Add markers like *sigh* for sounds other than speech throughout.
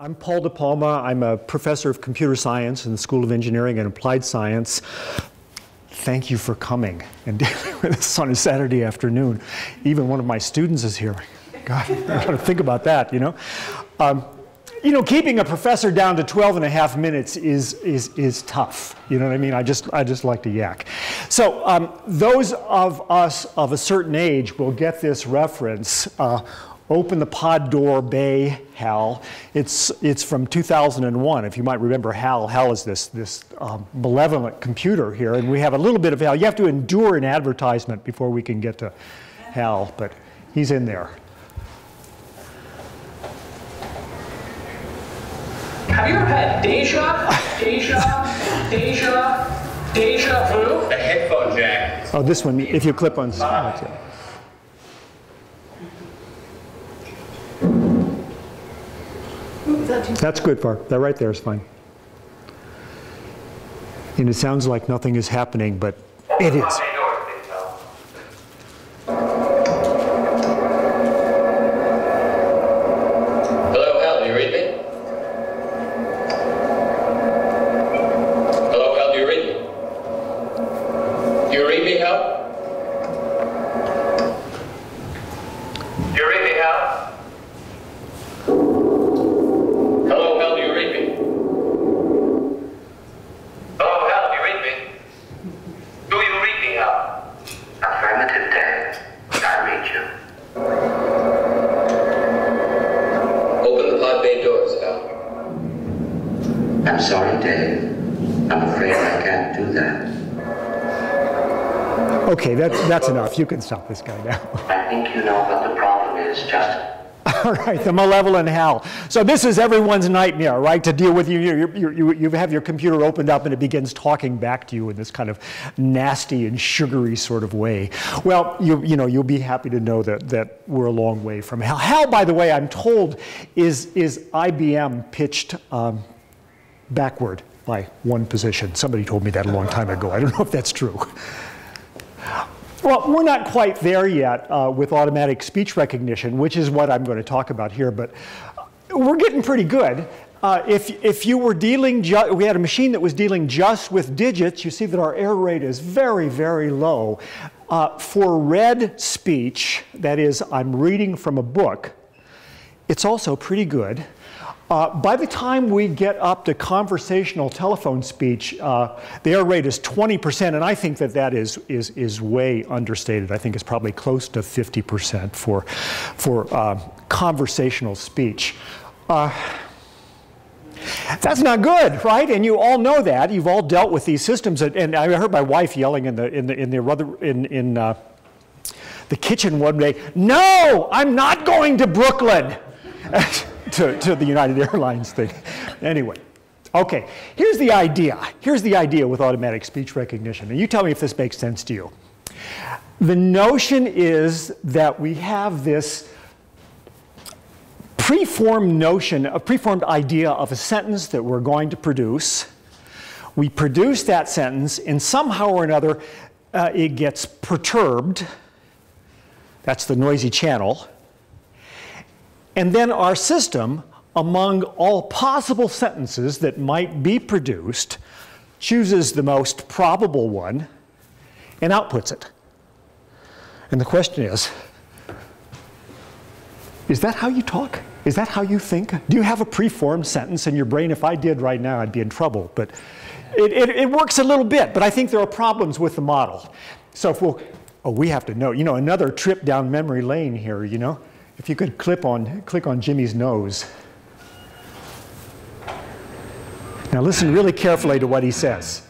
I'm Paul DePalma. I'm a professor of computer science in the School of Engineering and Applied Science. Thank you for coming and *laughs* dealing with this on a Saturday afternoon. Even one of my students is here. God, *laughs* I got to think about that, you know. Um, you know, keeping a professor down to 12 and a half minutes is, is, is tough. You know what I mean? I just, I just like to yak. So um, those of us of a certain age will get this reference. Uh, Open the pod door bay, HAL. It's, it's from 2001. If you might remember HAL, HAL is this, this um, malevolent computer here, and we have a little bit of HAL. You have to endure an advertisement before we can get to HAL, but he's in there. Have you ever had deja, deja, deja, deja vu? The headphone jack. Oh, this one, if you clip on. That's good, Far. That right there is fine. And it sounds like nothing is happening, but it is. Hello, Hal, do you read me? Hello, Hal, do you read me? Do you read me, Hal? Do you read me, Hal? Hello, Hal, do you read me? Hello, Hal, do you read me? Do you read me, Hal? Affirmative, Dave. I read you. Open the pod bay doors, Hal. I'm sorry, Dave. I'm afraid I can't do that. Okay, that's, that's enough. You can stop this guy now. *laughs* I think you know what the problem is, Justin. All right, the malevolent HAL. So this is everyone's nightmare, right? To deal with you, you, you, you, you have your computer opened up and it begins talking back to you in this kind of nasty and sugary sort of way. Well, you, you know, you'll be happy to know that, that we're a long way from HAL. HAL, by the way, I'm told, is, is IBM pitched um, backward by one position. Somebody told me that a long time ago. I don't know if that's true. Well, we're not quite there yet uh, with automatic speech recognition, which is what I'm going to talk about here, but we're getting pretty good. Uh, if, if you were dealing, we had a machine that was dealing just with digits, you see that our error rate is very, very low. Uh, for read speech, that is, I'm reading from a book, it's also pretty good. Uh, by the time we get up to conversational telephone speech, uh, the error rate is 20%, and I think that that is, is, is way understated. I think it's probably close to 50% for, for uh, conversational speech. Uh, that's not good, right? And you all know that. You've all dealt with these systems. And I heard my wife yelling in the, in the, in the, in, in uh, the kitchen one day, no, I'm not going to Brooklyn. *laughs* to, to the United *laughs* Airlines thing. Anyway, okay, here's the idea. Here's the idea with automatic speech recognition. And you tell me if this makes sense to you. The notion is that we have this preformed notion, a preformed idea of a sentence that we're going to produce. We produce that sentence, and somehow or another, uh, it gets perturbed. That's the noisy channel. And then our system, among all possible sentences that might be produced, chooses the most probable one and outputs it. And the question is, is that how you talk? Is that how you think? Do you have a preformed sentence in your brain? If I did right now, I'd be in trouble. But it, it, it works a little bit, but I think there are problems with the model. So if we'll, oh, we have to know, you know, another trip down memory lane here, you know. If you could clip on, click on Jimi's nose. Now listen really carefully to what he says.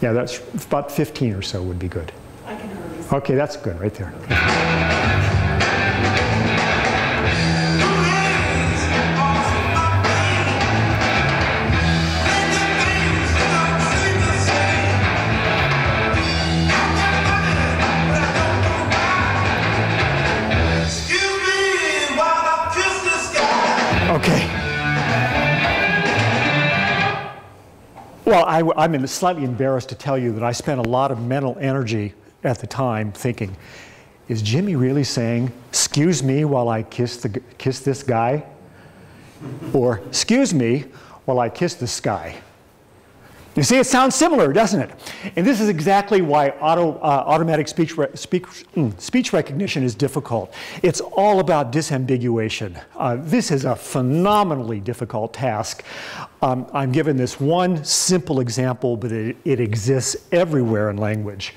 Yeah, that's about 15 or so would be good. I can Okay, that's good right there. Okay. I, am slightly embarrassed to tell you that I spent a lot of mental energy at the time thinking, is Jimi really saying, excuse me while I kiss, the, kiss this guy? Or, excuse me while I kiss the sky? You see, it sounds similar, doesn't it? And this is exactly why auto, uh, automatic speech, re speech, mm, speech, recognition is difficult. It's all about disambiguation. Uh, this is a phenomenally difficult task. Um, I'm given this one simple example, but it, it exists everywhere in language.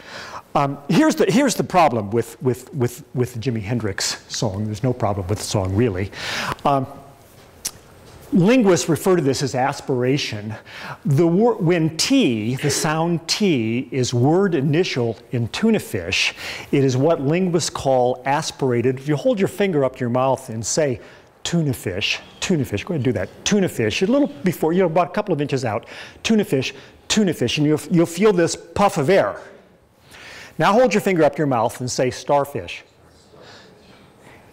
Um, here's, the, here's the problem with, with, with, with Jimi Hendrix song. There's no problem with the song, really. Um, linguists refer to this as aspiration. The when T, the sound T, is word initial in tuna fish, it is what linguists call aspirated. If you hold your finger up to your mouth and say tuna fish, tuna fish, go ahead and do that, tuna fish, a little before, you know, about a couple of inches out, tuna fish, tuna fish, and you'll, you'll feel this puff of air. Now hold your finger up to your mouth and say starfish.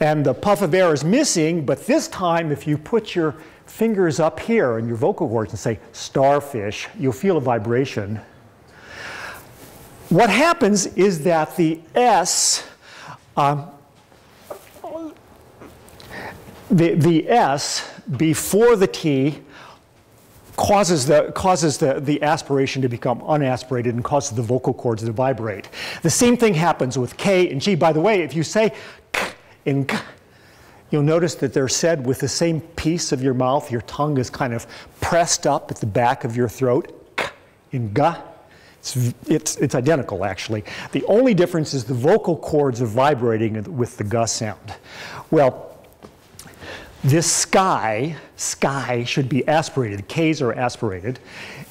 And the puff of air is missing, but this time if you put your fingers up here in your vocal cords and say starfish, you'll feel a vibration. What happens is that the S, um, the, the S before the T causes, the, causes the, the aspiration to become unaspirated and causes the vocal cords to vibrate. The same thing happens with K and G. By the way, if you say in You'll notice that they're said with the same piece of your mouth. Your tongue is kind of pressed up at the back of your throat. In ga, it's, it's, it's identical actually. The only difference is the vocal cords are vibrating with the ga sound. Well, this sky, sky should be aspirated. The K's are aspirated,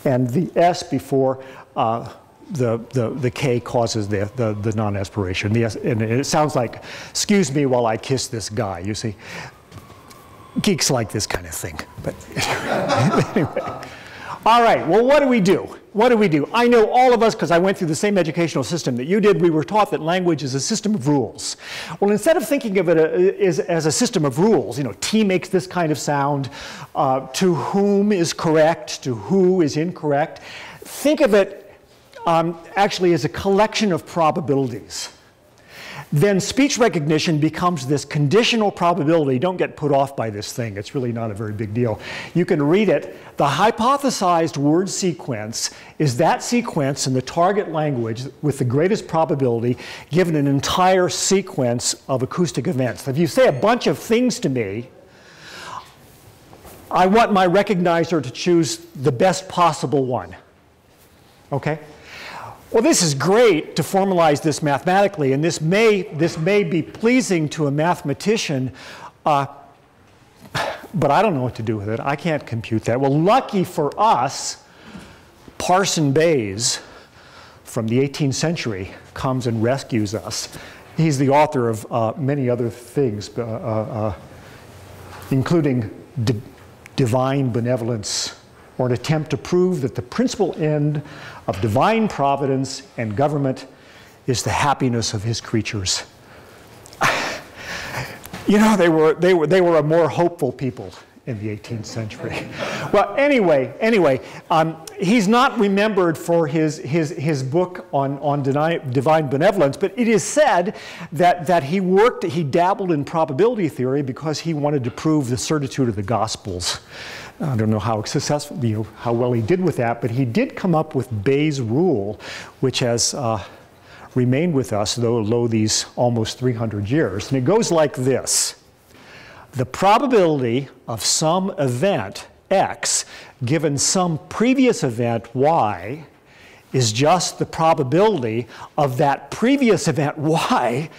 and the S before uh, the, the, the K causes the, the, the non-aspiration. and it sounds like, excuse me while I kiss this guy, you see. Geeks like this kind of thing. But *laughs* anyway. All right, well, what do we do? What do we do? I know all of us, because I went through the same educational system that you did, we were taught that language is a system of rules. Well, instead of thinking of it as, as a system of rules, you know, T makes this kind of sound, uh, to whom is correct, to who is incorrect, think of it um, actually is a collection of probabilities. Then speech recognition becomes this conditional probability. Don't get put off by this thing. It's really not a very big deal. You can read it. The hypothesized word sequence is that sequence in the target language with the greatest probability given an entire sequence of acoustic events. If you say a bunch of things to me, I want my recognizer to choose the best possible one. Okay? Well, this is great to formalize this mathematically, and this may, this may be pleasing to a mathematician, uh, but I don't know what to do with it. I can't compute that. Well, lucky for us, Parson Bayes from the 18th century comes and rescues us. He's the author of uh, many other things, uh, uh, uh including divine benevolence, or an attempt to prove that the principal end of divine providence and government is the happiness of his creatures. *sighs* you know, they were, they, were, they were a more hopeful people in the 18th century. *laughs* well, anyway, anyway, um, he's not remembered for his, his, his book on, on divine benevolence, but it is said that, that he worked, he dabbled in probability theory because he wanted to prove the certitude of the Gospels. I don't know how successful, you know, how well he did with that, but he did come up with Bayes' rule, which has uh, remained with us, though, though these almost 300 years. And it goes like this. The probability of some event, x, given some previous event, y, is just the probability of that previous event, y,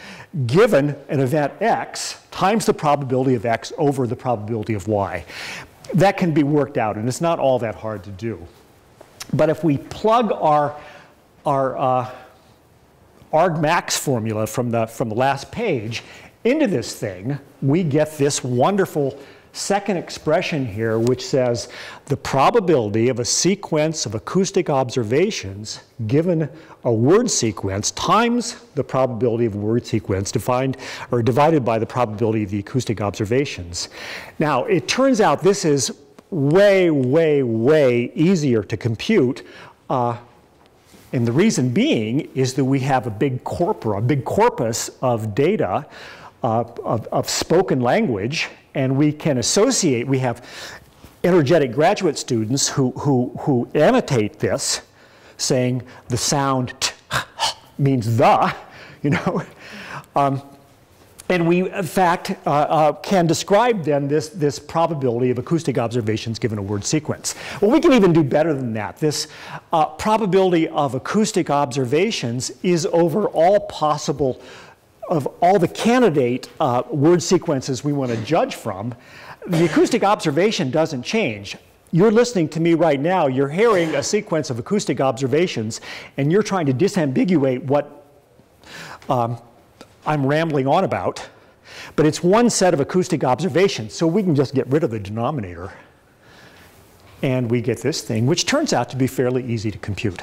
given an event x, times the probability of x over the probability of y that can be worked out, and it's not all that hard to do. But if we plug our, our uh, argmax formula from the, from the last page into this thing, we get this wonderful second expression here, which says the probability of a sequence of acoustic observations given a word sequence times the probability of a word sequence defined or divided by the probability of the acoustic observations. Now, it turns out this is way, way, way easier to compute uh, And the reason being is that we have a big corpora, a big corpus of data uh, of, of spoken language, and we can associate, we have energetic graduate students who, who, who annotate this, saying the sound t *laughs* means the, *laughs* you know. Um, and we, in fact, uh, uh, can describe then this, this probability of acoustic observations given a word sequence. Well, we can even do better than that. This uh, probability of acoustic observations is over all possible, of all the candidate uh, word sequences we want to judge from. The acoustic observation doesn't change. You're listening to me right now, you're hearing a sequence of acoustic observations, and you're trying to disambiguate what um, I'm rambling on about, but it's one set of acoustic observations, so we can just get rid of the denominator. And we get this thing, which turns out to be fairly easy to compute.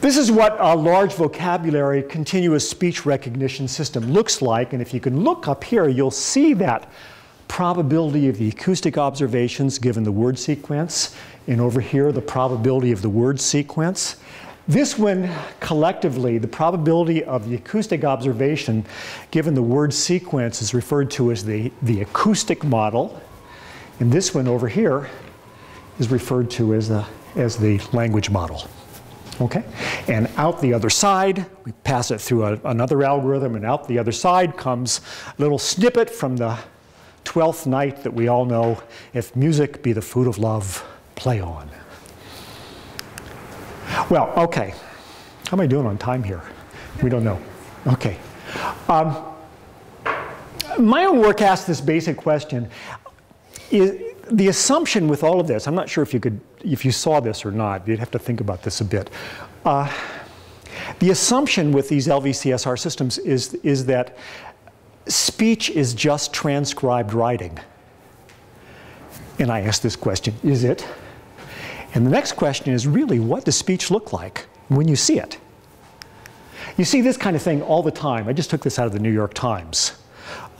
This is what a large vocabulary continuous speech recognition system looks like. And if you can look up here, you'll see that probability of the acoustic observations given the word sequence. And over here, the probability of the word sequence. This one, collectively, the probability of the acoustic observation given the word sequence is referred to as the, the acoustic model. And this one over here is referred to as the, as the language model. Okay? And out the other side, we pass it through a, another algorithm, and out the other side comes a little snippet from the 12th night that we all know, if music be the food of love, play on. Well, okay. How am I doing on time here? We don't know. Okay. Um, my own work asks this basic question. Is, the assumption with all of this, I'm not sure if you could, if you saw this or not, you'd have to think about this a bit. Uh, the assumption with these LVCSR systems is, is that speech is just transcribed writing. And I ask this question, is it? And the next question is really, what does speech look like when you see it? You see this kind of thing all the time. I just took this out of the New York Times.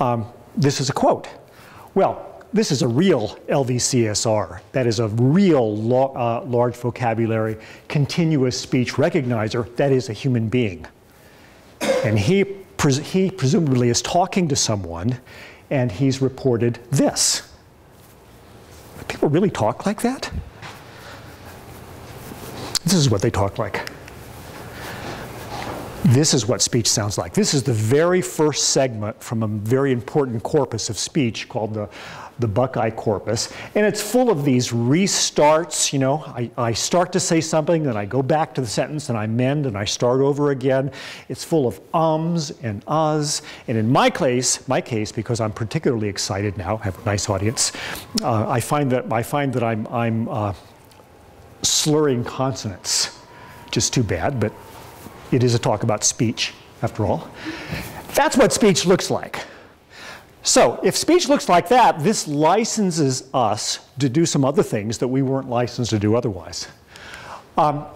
Um, this is a quote. Well, this is a real LVCSR. That is a real uh, large vocabulary continuous speech recognizer. That is a human being. And he, pres he presumably is talking to someone and he's reported this. People really talk like that? This is what they talk like. This is what speech sounds like. This is the very first segment from a very important corpus of speech called the, the Buckeye corpus. And it's full of these restarts. You know, I, I start to say something, then I go back to the sentence and I mend and I start over again. It's full of ums and uhs. And in my case, my case, because I'm particularly excited now, I have a nice audience, uh, I find that I find that I'm, I'm uh, slurring consonants. Just too bad, but it is a talk about speech, after all. That's what speech looks like. So if speech looks like that, this licenses us to do some other things that we weren't licensed to do otherwise. Um,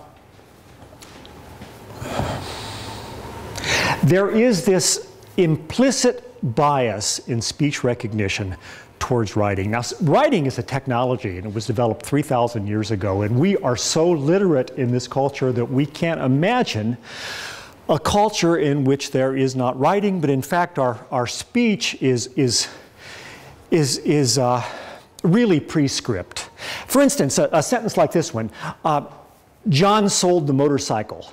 there is this implicit bias in speech recognition towards writing. Now, writing is a technology, and it was developed 3,000 years ago, and we are so literate in this culture that we can't imagine a culture in which there is not writing, but in fact, our, our speech is, is, is, is uh, really prescript. For instance, a, a, sentence like this one uh, John sold the motorcycle.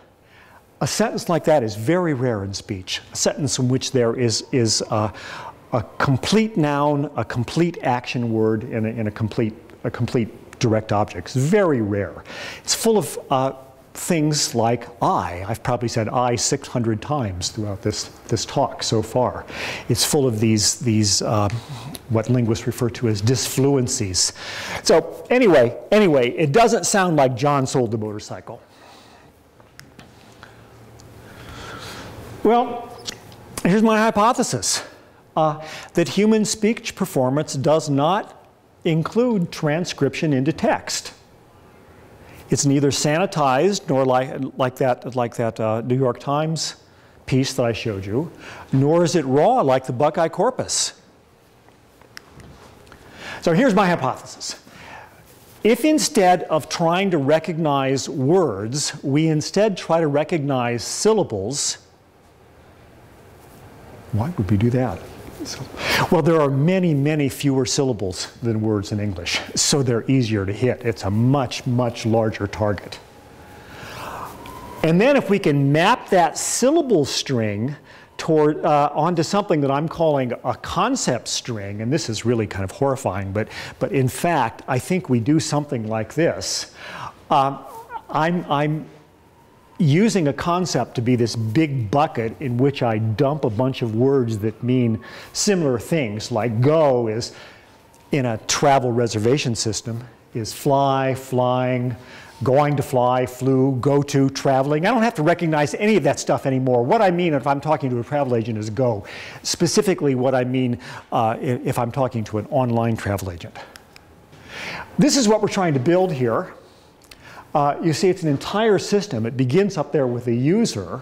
A sentence like that is very rare in speech. A sentence in which there is, is a complete noun, a complete action word, and a, and a complete, a complete direct object. It's very rare. It's full of uh, things like I. I've probably said I 600 times throughout this, this talk so far. It's full of these, these uh, what linguists refer to as disfluencies. So anyway, anyway, it doesn't sound like John sold the motorcycle. Well, here's my hypothesis uh, that human speech performance does not include transcription into text. It's neither sanitized nor like, like that, like that uh, New York Times piece that I showed you, nor is it raw like the Buckeye corpus. So here's my hypothesis. if instead of trying to recognize words, we instead try to recognize syllables, why would we do that? So, well, there are many, many fewer syllables than words in English, so they're easier to hit. It's a much, much larger target. And then if we can map that syllable string toward, uh, onto something that I'm calling a concept string, and this is really kind of horrifying, but, but in fact, I think we do something like this. Um, I'm, I'm using a concept to be this big bucket in which I dump a bunch of words that mean similar things, like go is in a travel reservation system, is fly, flying, going to fly, flew, go to, traveling. I don't have to recognize any of that stuff anymore. What I mean if I'm talking to a travel agent is go. Specifically, what I mean uh, if I'm talking to an online travel agent. This is what we're trying to build here. Uh, you see, it's an entire system. It begins up there with the user,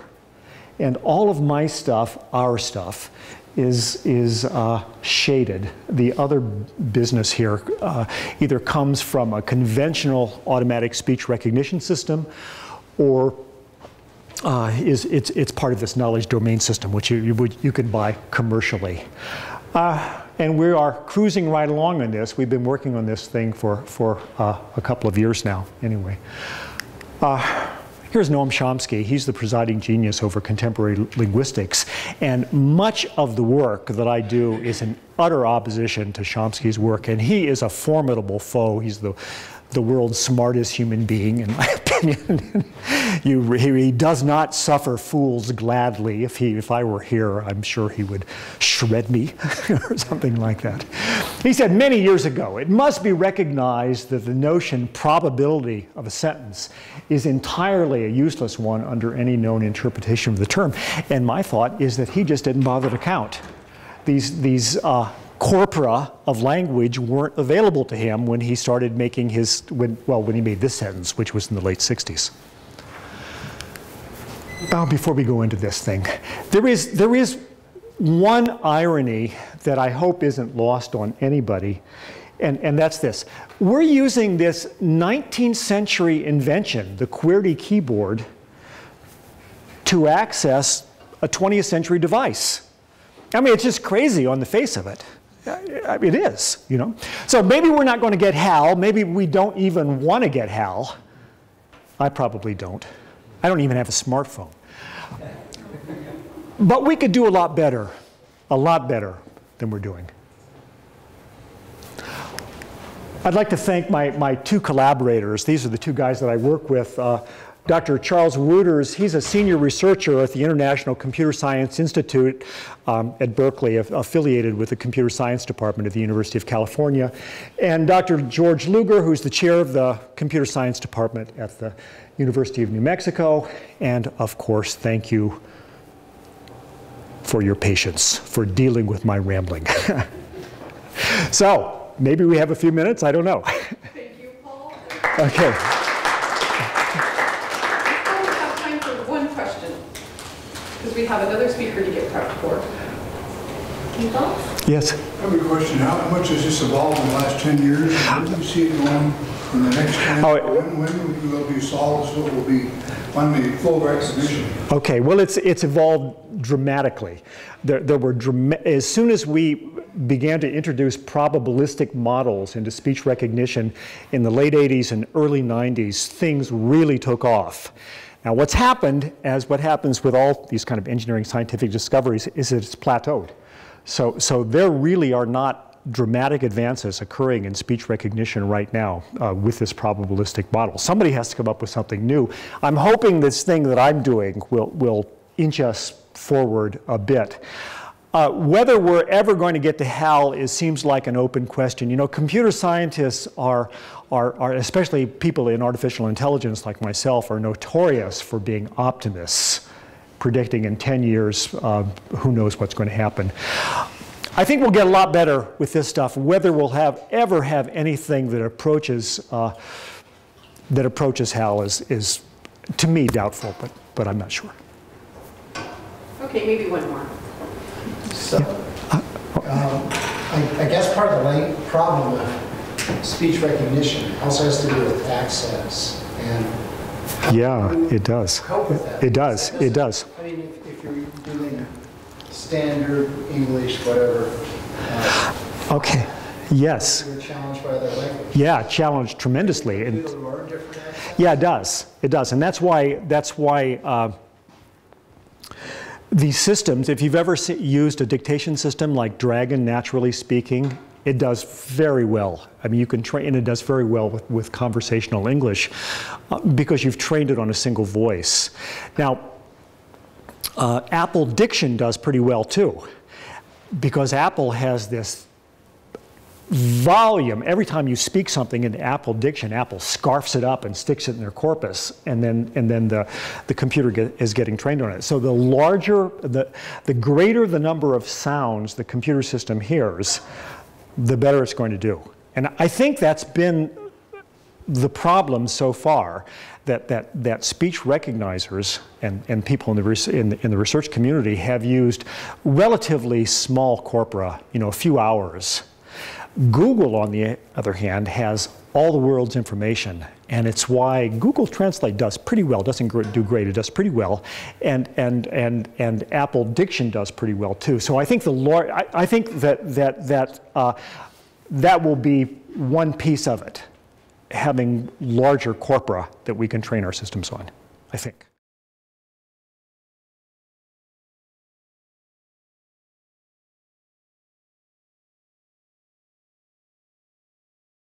and all of my stuff, our stuff, is, is uh, shaded. The other business here uh, either comes from a conventional automatic speech recognition system or uh, is, it's, it's part of this knowledge domain system, which you, you, would, you could buy commercially. Uh, and we are cruising right along on this. We've been working on this thing for, for uh, a couple of years now, anyway. Uh, here's Noam Chomsky. He's the presiding genius over contemporary linguistics. And much of the work that I do is in utter opposition to Chomsky's work. And he is a formidable foe. He's the the world's smartest human being, in my *laughs* opinion. you, he does not suffer fools gladly. If, he, if I were here, I'm sure he would shred me *laughs* or something like that. He said many years ago, it must be recognized that the notion probability of a sentence is entirely a useless one under any known interpretation of the term. And my thought is that he just didn't bother to count these, these uh, corpora of language weren't available to him when he started making his, when, well, when he made this sentence, which was in the late 60s. Now, before we go into this thing, there is, there is one irony that I hope isn't lost on anybody, and, and that's this. We're using this 19th century invention, the QWERTY keyboard, to access a 20th century device. I mean, it's just crazy on the face of it. It is, you know. So maybe we're not going to get HAL. Maybe we don't even want to get HAL. I probably don't. I don't even have a smartphone. But we could do a lot better, a lot better than we're doing. I'd like to thank my, my two collaborators. These are the two guys that I work with. Uh, Dr. Charles Wooters, he's a senior researcher at the International Computer Science Institute um, at Berkeley, affiliated with the Computer Science Department of the University of California. And Dr. George Luger, who's the chair of the Computer Science Department at the University of New Mexico. And of course, thank you for your patience, for dealing with my rambling. *laughs* so, maybe we have a few minutes, I don't know. Thank you, Paul. *laughs* Okay. we have another speaker to get prepped for. Yes. I have a question. How much has this evolved in the last 10 years? Where do you see it going in the next 10? Oh, when, when will it be solved so it will be finally full recognition? Okay, well, it's, it's evolved dramatically. There, there were as soon as we began to introduce probabilistic models into speech recognition in the late 80s and early 90s, things really took off. Now, what's happened, as what happens with all these kind of engineering scientific discoveries, is that it's plateaued. So, so there really are not dramatic advances occurring in speech recognition right now uh, with this probabilistic model. Somebody has to come up with something new. I'm hoping this thing that I'm doing will, will inch us forward a bit. Uh, whether we're ever going to get to HAL is, seems like an open question. You know, computer scientists are, are, are, especially people in artificial intelligence like myself, are notorious for being optimists, predicting in 10 years uh, who knows what's going to happen. I think we'll get a lot better with this stuff. Whether we'll have ever have anything that approaches uh, that approaches HAL is, is to me doubtful, but but I'm not sure. Okay, maybe one more. So, um, I, I guess part of the problem with speech recognition also has to do with access and Yeah, it does. help with that. It does, it does. I mean, if, if you're doing standard English, whatever, uh, Okay, yes. challenged by other language. Yeah, challenged tremendously. And. Yeah, it does. It does, and that's why that's why uh, these systems. If you've ever used a dictation system like Dragon, NaturallySpeaking, it does very well. I mean, you can train, and it does very well with, with conversational English uh, because you've trained it on a single voice. Now, uh, Apple Diction does pretty well too, because Apple has this volume. Every time you speak something in Apple Diction, Apple scarfs it up and sticks it in their corpus, and then and then the the computer get, is getting trained on it. So the larger the the greater the number of sounds the computer system hears, the better it's going to do. And I think that's been the problem so far that, that, that speech recognizers and, and people in the, in, the, in the research community have used relatively small corpora, you know, a few hours. Google, on the other hand, has all the world's information, and it's why Google Translate does pretty well. Doesn't do great, it does pretty well, and and and and Apple Diction does pretty well too. So I think the lar- I, I think that that that uh, that will be one piece of it having larger corpora that we can train our systems on, I think.